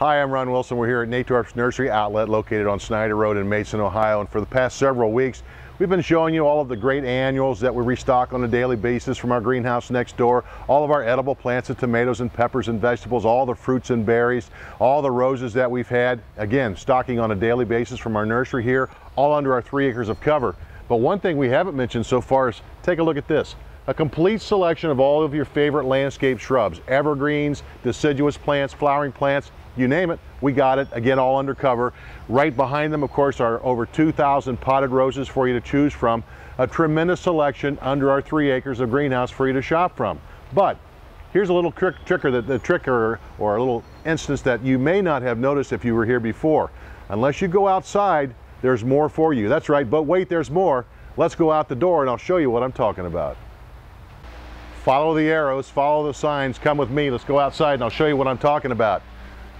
Hi, I'm Ron Wilson. We're here at Natorp's Nursery Outlet located on Snyder Road in Mason, Ohio. And for the past several weeks, we've been showing you all of the great annuals that we restock on a daily basis from our greenhouse next door, all of our edible plants of tomatoes and peppers and vegetables, all the fruits and berries, all the roses that we've had. Again, stocking on a daily basis from our nursery here, all under our three acres of cover. But one thing we haven't mentioned so far is take a look at this. A complete selection of all of your favorite landscape shrubs, evergreens, deciduous plants, flowering plants, you name it, we got it. Again, all under cover. Right behind them, of course, are over 2,000 potted roses for you to choose from. A tremendous selection under our three acres of greenhouse for you to shop from. But here's a little trick, tricker, that, the tricker or a little instance that you may not have noticed if you were here before. Unless you go outside, there's more for you. That's right, but wait, there's more. Let's go out the door and I'll show you what I'm talking about. Follow the arrows, follow the signs, come with me. Let's go outside and I'll show you what I'm talking about.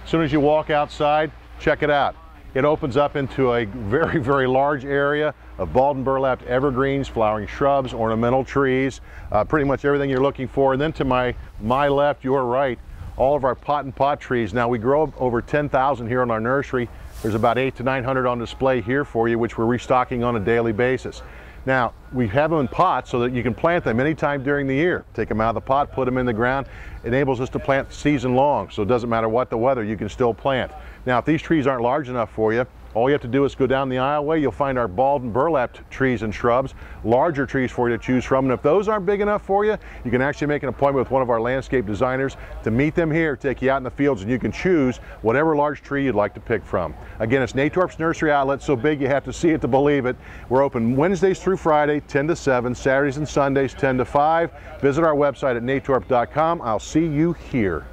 As soon as you walk outside, check it out. It opens up into a very, very large area of balled and burlapped evergreens, flowering shrubs, ornamental trees, uh, pretty much everything you're looking for. And then to my, my left, your right, all of our pot and pot trees. Now we grow over 10,000 here in our nursery. There's about eight to 900 on display here for you, which we're restocking on a daily basis. Now, we have them in pots so that you can plant them anytime during the year. Take them out of the pot, put them in the ground. enables us to plant season long, so it doesn't matter what the weather, you can still plant. Now, if these trees aren't large enough for you, all you have to do is go down the aisleway. You'll find our balled and burlapped trees and shrubs, larger trees for you to choose from. And if those aren't big enough for you, you can actually make an appointment with one of our landscape designers to meet them here, take you out in the fields, and you can choose whatever large tree you'd like to pick from. Again, it's Natorp's Nursery Outlet, so big you have to see it to believe it. We're open Wednesdays through Friday, 10 to 7, Saturdays and Sundays, 10 to 5. Visit our website at natorp.com. I'll see you here.